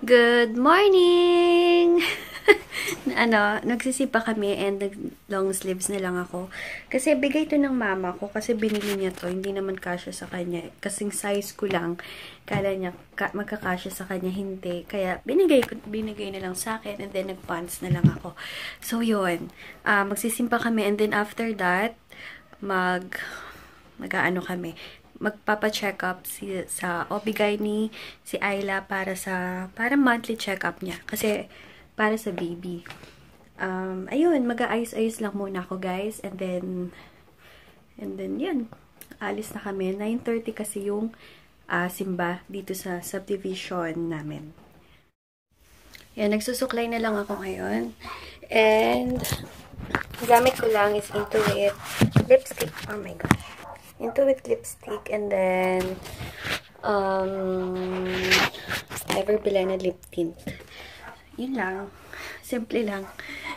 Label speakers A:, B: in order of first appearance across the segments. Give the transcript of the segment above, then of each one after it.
A: Good morning! ano, nagsisipa kami and long sleeves na lang ako. Kasi bigay to ng mama ko kasi binili niya to. Hindi naman kasya sa kanya. Kasing size ko lang. Kala niya ka magkakasya sa kanya. Hindi. Kaya binigay, ko, binigay na lang sa akin and then nag-pants na lang ako. So, yun. Uh, magsisimpa kami and then after that, mag mag-ano kami magpapa-check up si, sa OB-GYN si Ayla para sa para monthly check-up niya kasi para sa baby. Um, ayun, mag-aayos-ayos lang muna ako, guys. And then and then yun. Alis na kami. 9:30 kasi yung uh, simba dito sa subdivision namin. Yan, nagsusuklay na lang ako ngayon. And gamit ko lang is Intuit lipstick. Oh my gosh. Intuit lipstick and then um, Ever Bilena lip tint. Yun lang. Simple lang.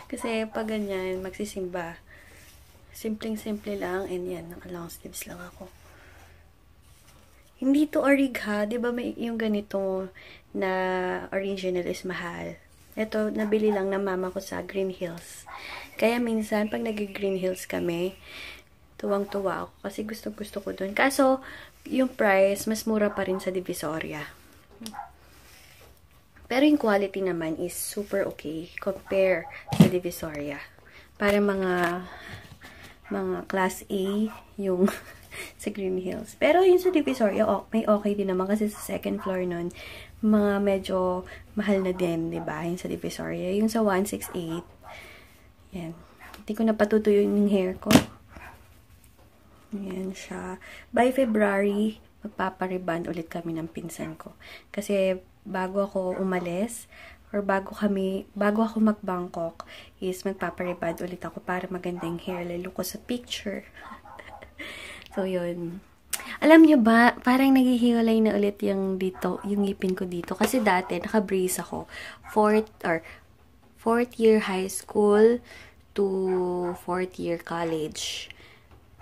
A: Kasi pag ganyan, magsisimba. Simpleng-simple lang and yan, naka-long sleeves lang ako. Hindi to orig ha. Ba may yung ganito na original is mahal. Ito, nabili lang ng mama ko sa Green Hills. Kaya minsan, pag nag-Green Hills kami, tuwang-tuwa ako kasi gusto-gusto ko doon. Kaso, yung price, mas mura pa rin sa Divisoria. Pero yung quality naman is super okay compare sa Divisoria. Para mga mga class A yung sa Green Hills. Pero yung sa Divisoria, may okay din naman kasi sa second floor nun, mga medyo mahal na din, ba diba? Yung sa Divisoria. Yung sa 168, yan. Hindi ko napatutuyo yung hair ko. Ayan siya. By February, magpapariban ulit kami ng pinsan ko. Kasi bago ako umalis, or bago kami, bago ako mag-Bangkok, is magpaparibad ulit ako para magandang hair, lalo ko sa picture. so, yun. Alam niyo ba, parang naghihiwalay na ulit yung dito, yung ngipin ko dito. Kasi dati, naka-brace ako. Fourth, or fourth year high school to fourth year college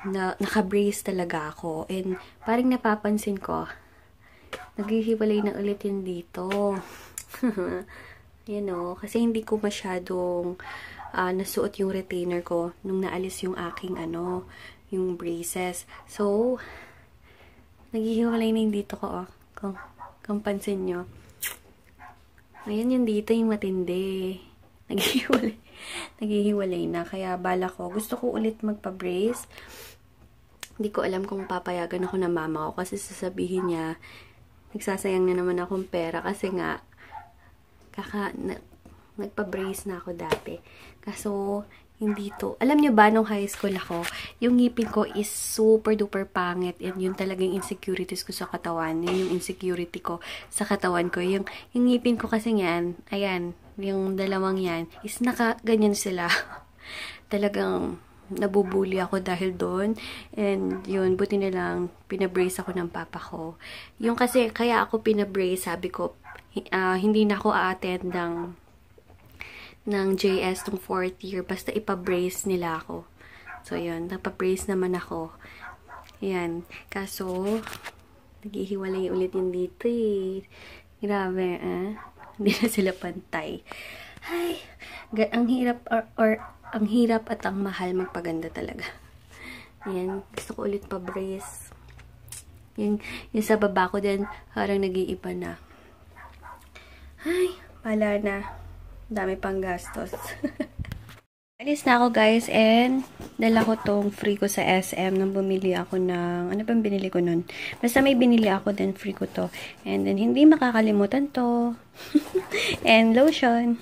A: na naka-brace talaga ako. And parang napapansin ko, naghihiwalay na ulit yun dito. you know, kasi hindi ko masyadong uh, nasuot yung retainer ko nung naalis yung aking ano, yung braces. So, naghihiwalay na yung dito ko, oh. Kung, kung pansin nyo. Ayan yung dito yung matindi. Naghihiwalay. Naghihiwalay na. Kaya bala ko. Gusto ko ulit magpa-brace. Hindi ko alam kung papayagan ako ng mama ko kasi sasabihin niya, nagsasayang na naman akong pera kasi nga, kaka, na, nagpa-brace na ako dati. Kaso, hindi to. Alam niyo ba, nung high school ako, yung ngipin ko is super duper pangit. And yun talagang insecurities ko sa katawan. Yun yung insecurity ko sa katawan ko. Yung, yung ngipin ko kasi yan, ayan, yung dalawang yan, is naka, ganyan sila. talagang, nabubuli ako dahil doon. And yun, buti na lang, pinabrace ako ng papa ko. Yung kasi, kaya ako pinabrace, sabi ko, uh, hindi na ako a-attend ng, ng JS tong fourth year, basta ipabrace nila ako. So yun, napabrace naman ako. Yan. Kaso, naghihiwalay ulit yung dito eh. Grabe, eh. Hindi na sila pantay. Ay, ang hirap or, or ang hirap at ang mahal magpaganda talaga. Ayan, gusto ko ulit pa-brace. Yung, yung sa baba ko din, parang nag-iiba na. Ay, pala na. Dami pang gastos. Alis na ako guys and dala ko tong free ko sa SM nung bumili ako ng, ano pang binili ko nun? Basta may binili ako then free ko to. And then hindi makakalimutan to. and lotion.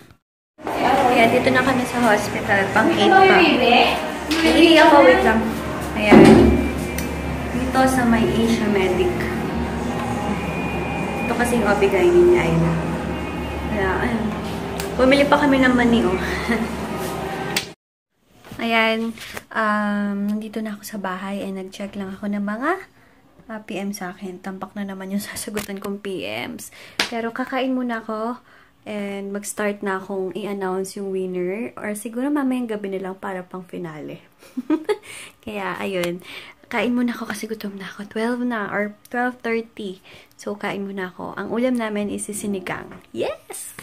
A: Ayan, dito na kami sa hospital. Pang 8 pa. Hindi ako, wait lang. Ayan. Dito sa may Asia Medic. Ito kasing obigay ni Ayla. Kaya, ayun. Bumili pa kami ng mani, oh. Ayan. Um, nandito na ako sa bahay and nag-check lang ako ng mga uh, ah, PM sa akin. Tampak na naman yung sasagutan kong PMs. Pero kakain muna ako. And mag-start na akong i-announce yung winner. Or siguro mamayang gabi na lang para pang finale. Kaya, ayun. kain muna ako kasi gutom na ako. 12 na or 12.30. So, kain muna ako. Ang ulam namin is sinigang. Yes!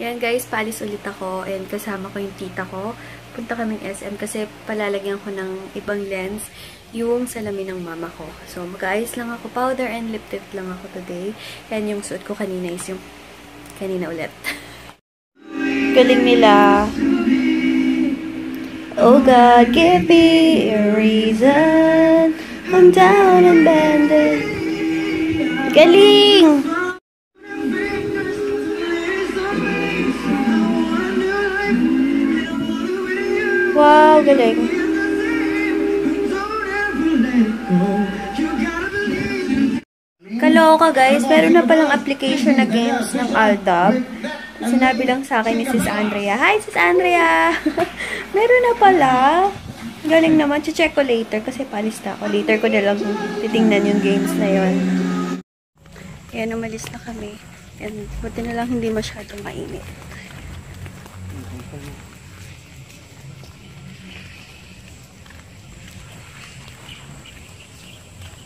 A: Yan guys, palis ulit ako and kasama ko yung tita ko. Punta kaming SM kasi palalagyan ko ng ibang lens yung salamin ng mama ko. So, mag-ayos lang ako. Powder and lip tint lang ako today. Yan yung suot ko kanina is yung kanina ulit. Galing nila. Oh God, give me a reason. I'm down and banded. Galing! Wow, galing. Kaloka guys, meron na palang application na games ng Aldab. Sinabi lang sa akin ni Sis Andrea. Hi, Sis Andrea! meron na pala. Galing naman. Check ko later kasi palis na ako. Later ko na lang titingnan yung games na yon. Ayan, umalis na kami. And buti na lang hindi masyadong mainit.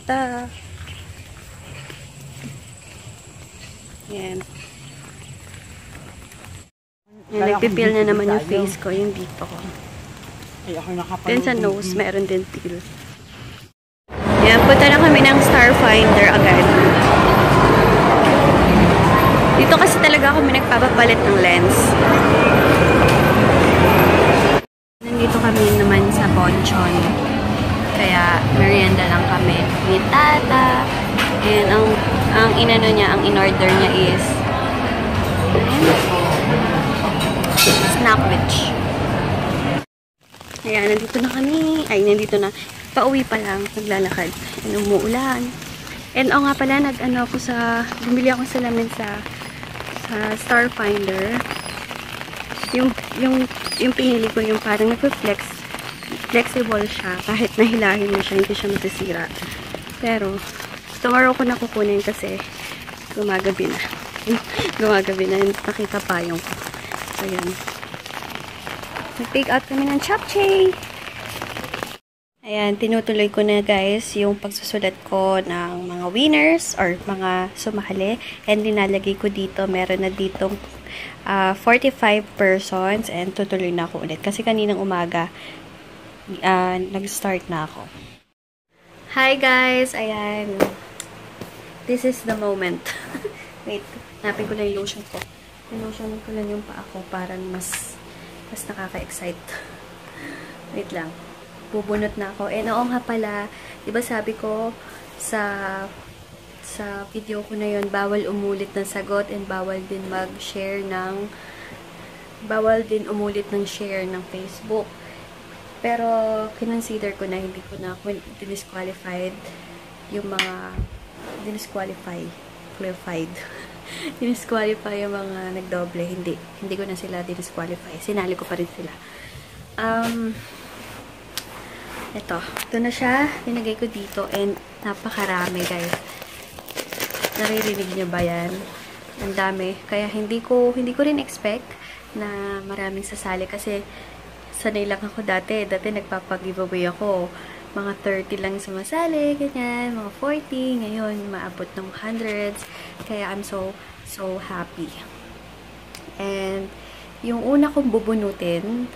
A: Ta. Yan. Yan, nagpipil na naman yung face ko, yung dito ko. Then sa nose, meron din peel. Yan, punta na kami ng Starfinder agad. Dito kasi talaga kami nagpapapalit ng lens. Nandito kami naman sa Bonchon. Kaya merienda lang kami ni Tata. And ang ang inano niya, ang in-order niya is Snapwich. Ayan, nandito na kami. Ay, nandito na. Pauwi pa lang. Naglalakad. And umuulan. And oh nga pala, nag-ano ako sa, bumili ako sa lamin sa, sa Starfinder. Yung, yung, yung pinili ko, yung parang nagpa-flex. Flexible siya. Kahit nahilahin mo siya, hindi siya masisira. Pero, tomorrow ko na kukunin kasi gumagabi na. gumagabi na. Nakita pa yung ko. So, yan. Nag-take out kami ng chapche. Ayan, tinutuloy ko na guys yung pagsusulat ko ng mga winners or mga sumali. And linalagay ko dito, meron na ditong uh, 45 persons and tutuloy na ako ulit. Kasi kaninang umaga, uh, nag-start na ako. Hi guys! Ayan. This is the moment. Wait, napin ko lang yung lotion ko. Lotion ko lang yung paa ko parang mas mas nakaka-excite. Wait lang. Bubunot na ako. Eh, oo nga pala, di ba sabi ko sa sa video ko na yon bawal umulit ng sagot and bawal din mag-share ng bawal din umulit ng share ng Facebook. Pero, kinonsider ko na hindi ko na disqualified yung mga disqualify qualified dinisqualify yung mga nagdoble. Hindi. Hindi ko na sila dinisqualify. Sinali ko pa rin sila. Um, ito. Ito na siya. Linagay ko dito. And napakarami, guys. Naririnig niyo ba yan? Ang dami. Kaya hindi ko, hindi ko rin expect na maraming sasali. Kasi sanay lang ako dati. Dati nagpapag-giveaway ako mga 30 lang sumasali, ganyan, mga 40, ngayon, maabot ng hundreds, kaya I'm so, so happy. And, yung una kong bubunutin,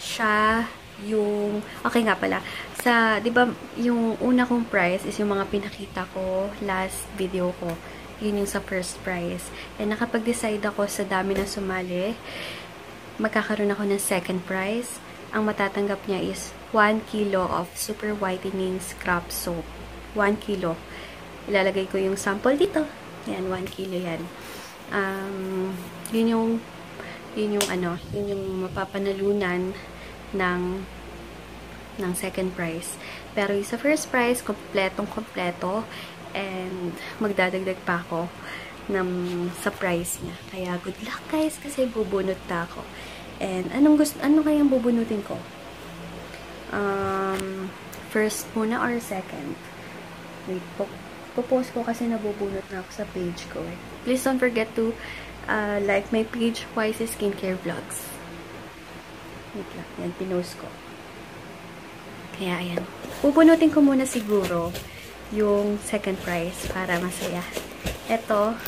A: siya yung, okay nga pala, sa, di ba, yung una kong prize is yung mga pinakita ko last video ko. Yun yung sa first prize. And nakapag-decide ako sa dami na sumali, magkakaroon ako ng second prize. Ang matatanggap niya is 1 kilo of super whitening scrub soap. 1 kilo. Ilalagay ko yung sample dito. Yan, 1 kilo yan. Um, yun yung yun yung ano, yun yung mapapanalunan ng ng second prize. Pero yung sa first prize, kompletong kompleto and magdadagdag pa ako ng sa prize niya. Kaya good luck guys kasi bubunot na ako. And anong gusto ano kayang bubunutin ko? Um, first muna or second. Wait, po popost ko kasi nabubunot na ako sa page ko. Eh. Please don't forget to uh, like my page, YC Skincare Vlogs. Wait lang, yan, pinost ko. Kaya, ayan. Pupunutin ko muna siguro yung second prize para masaya. Ito,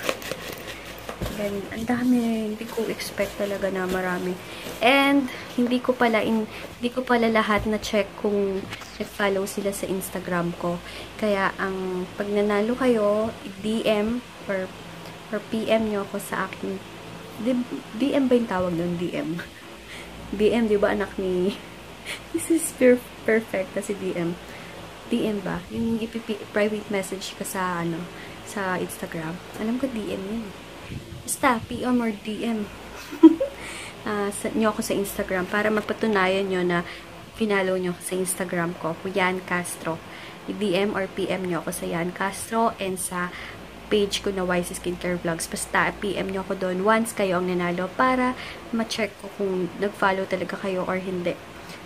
A: Gan, ang dami. Hindi ko expect talaga na marami. And, hindi ko pala, in, hindi ko pala lahat na check kung nag-follow sila sa Instagram ko. Kaya, ang, pag nanalo kayo, DM or, or PM nyo ako sa akin. DM ba yung tawag doon? DM. DM, di ba anak ni... This is perfect kasi DM. DM ba? Yung private message ka sa, ano, sa Instagram. Alam ko DM yun. Basta, PM or DM. uh, sa, nyo ako sa Instagram para magpatunayan nyo na pinalo nyo sa Instagram ko, Yan Castro. I-DM or PM nyo ako sa Yan Castro and sa page ko na YC Skincare Vlogs. Basta, PM nyo ako doon once kayo ang nanalo para ma-check ko kung nag-follow talaga kayo or hindi.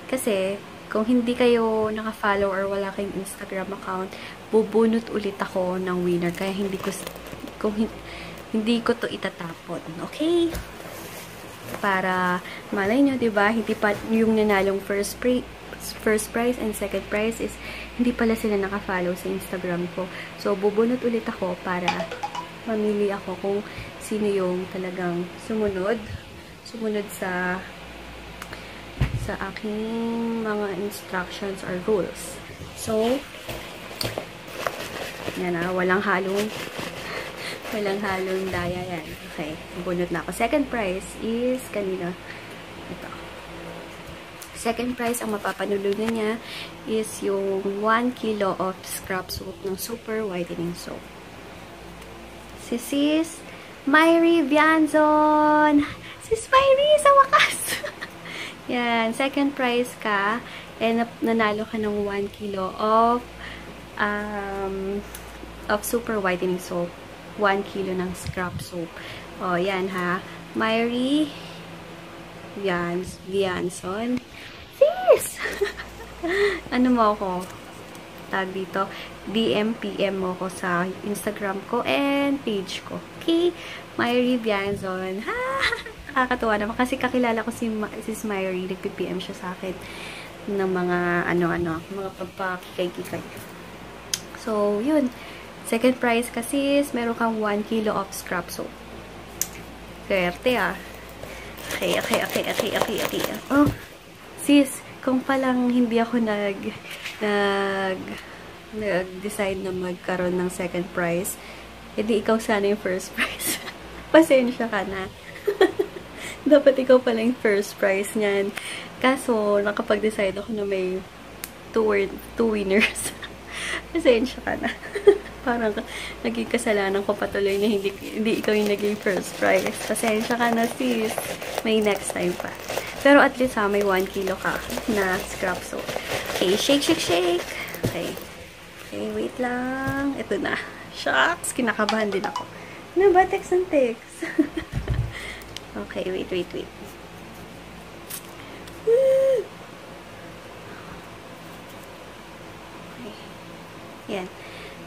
A: Kasi, kung hindi kayo naka-follow or wala kayong Instagram account, bubunot ulit ako ng winner. Kaya hindi ko, kung hindi, ko to itatapon. Okay? Para, malay nyo, ba diba, hindi pa yung nanalong first prize, first prize and second prize is hindi pala sila naka-follow sa Instagram ko. So, bubunot ulit ako para mamili ako kung sino yung talagang sumunod. Sumunod sa sa aking mga instructions or rules. So, yan na, walang halong Walang halong daya yan. Okay, bunot na ako. Second prize is, kanina, ito. Second prize, ang mapapanulunan niya is yung 1 kilo of scrub soap ng Super Whitening Soap. Si Sis Myri Vianzon! Sis Myri, sa wakas! yan, second prize ka, and nanalo ka ng 1 kilo of um, of Super Whitening Soap. 1 kilo ng scrub soap. O, yan ha. Myri Vians, Vianson. Sis! ano mo ako? Tag dito. DM, PM mo ko sa Instagram ko and page ko. Okay? Myri Vianson. Ha! Nakakatuwa naman. Kasi kakilala ko si, si Myri. Nagpi-PM siya sa akin ng mga ano-ano, mga pagpakikay-kikay. So, yun. Second prize kasi is meron kang 1 kilo of scrap soap. Swerte ah. Okay, okay, okay, okay, okay, okay. Oh, sis, kung palang hindi ako nag, nag, nag-decide na magkaroon ng second prize, edi ikaw sana yung first prize. Pasensya ka na. Dapat ikaw pala yung first prize niyan. Kaso, nakapag-decide ako na may two, two winners. Pasensya ka na. Parang naging kasalanan ko patuloy na hindi, hindi ikaw yung naging first prize. Pasensya ka na sis. May next time pa. Pero at least ha, may 1 kilo ka na scrap soap. Okay, shake, shake, shake. Okay. Okay, wait lang. Ito na. Shucks, kinakabahan din ako. Ano ba? Text and text. okay, wait, wait, wait. Yan.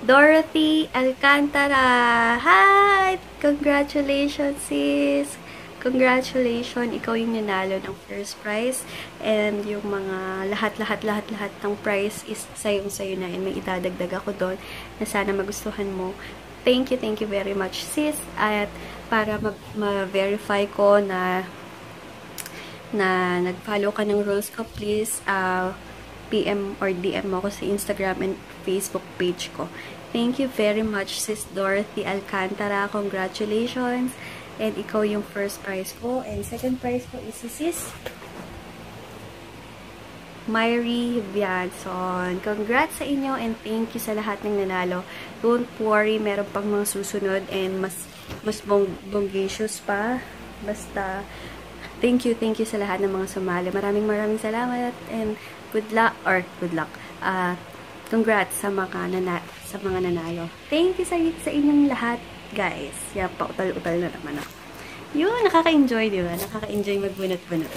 A: Dorothy Alcantara. Hi! Congratulations, sis! Congratulations! Ikaw yung nanalo ng first prize. And yung mga lahat-lahat, lahat-lahat ng prize is sayong-sayo na. And may idadagdag ako doon na sana magustuhan mo. Thank you, thank you very much, sis. At para ma-verify ko na na nag-follow ka ng rules ko, please, uh, PM or DM mo ako sa Instagram and Facebook page ko. Thank you very much, Sis Dorothy Alcantara. Congratulations. And ikaw yung first prize ko. And second prize ko is si Sis Myri Vianson. Congrats sa inyo and thank you sa lahat ng nanalo. Don't worry, meron pang mga susunod and mas mas bong bongacious pa. Basta, thank you, thank you sa lahat ng mga sumali. Maraming maraming salamat and good luck, or good luck, uh, congrats sa mga, nana sa mga nanalo. Thank you sa, sa inyong lahat, guys. Yan, pautal-utal na naman ako. Yun, nakaka-enjoy, di ba? Nakaka-enjoy magbunot-bunot.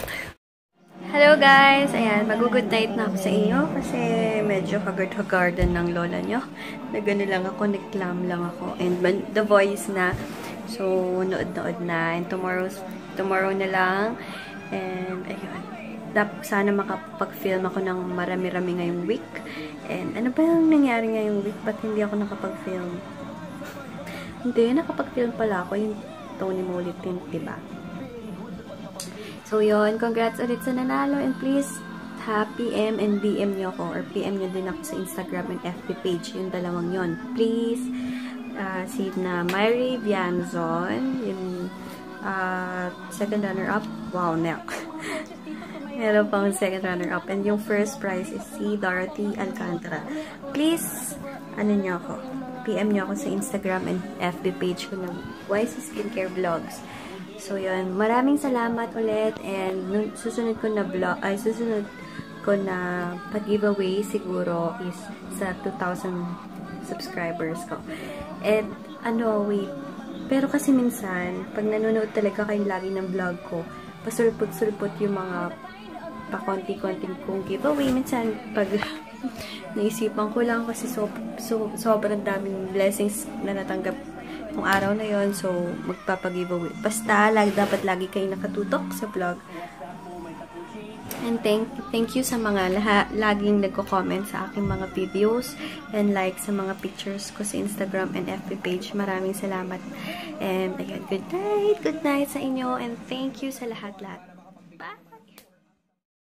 A: Hello guys! Ayan, mag-good night na ako sa inyo kasi medyo hagard-hagardan ng lola nyo. Nagano lang ako, nagklam lang ako. And the voice na. So, nood-nood na. And tomorrow, tomorrow na lang. And, ayun sana makapag-film ako ng marami-rami ngayong week. And ano ba yung nangyari ngayong week? Ba't hindi ako nakapag-film? Hindi, nakapag-film pala ako. Yung Tony Moly Tint, diba? So, yun. Congrats ulit sa nanalo. And please, ha, PM and DM nyo ako. Or PM nyo din ako sa Instagram and FB page. Yung dalawang yon Please, uh, si na Mary Vianzon. Yung uh, second runner-up. Wow, neck. Meron pang second runner-up. And yung first prize is si Dorothy Alcantara. Please, ano nyo ako? PM nyo ako sa Instagram and FB page ko ng YC Skincare Vlogs. So, yun. Maraming salamat ulit. And susunod ko na vlog, ay, susunod ko na pag-giveaway siguro is sa 2,000 subscribers ko. And, ano, wait. Pero kasi minsan, pag nanonood talaga kayo lagi ng vlog ko, pasulpot-sulpot yung mga pakonti-konting kong giveaway. Minsan, pag naisipan ko lang kasi so, so, sobrang daming blessings na natanggap kung araw na yon so magpapag-giveaway. Basta, lag, dapat lagi kayo nakatutok sa vlog. And thank, thank you sa mga laha, laging nagko-comment sa aking mga videos and like sa mga pictures ko sa Instagram and FB page. Maraming salamat. And again, good night, good night sa inyo and thank you sa lahat-lahat.